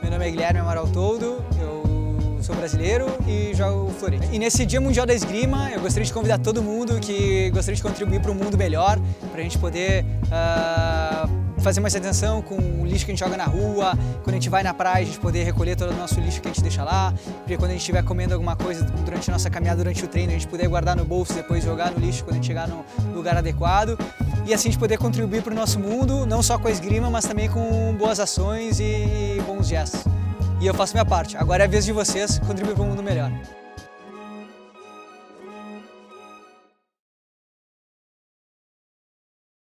Meu nome é Guilherme Amaral Toldo, eu sou brasileiro e jogo Florida. E nesse Dia Mundial da Esgrima, eu gostaria de convidar todo mundo que gostaria de contribuir para um mundo melhor, para a gente poder uh, fazer mais atenção com o lixo que a gente joga na rua, quando a gente vai na praia, a gente poder recolher todo o nosso lixo que a gente deixa lá, porque quando a gente estiver comendo alguma coisa durante a nossa caminhada, durante o treino, a gente poder guardar no bolso e depois jogar no lixo quando a gente chegar no lugar adequado. E assim a gente poder contribuir para o nosso mundo, não só com a esgrima, mas também com boas ações e bons gestos. E eu faço minha parte. Agora é a vez de vocês contribuir para um mundo melhor.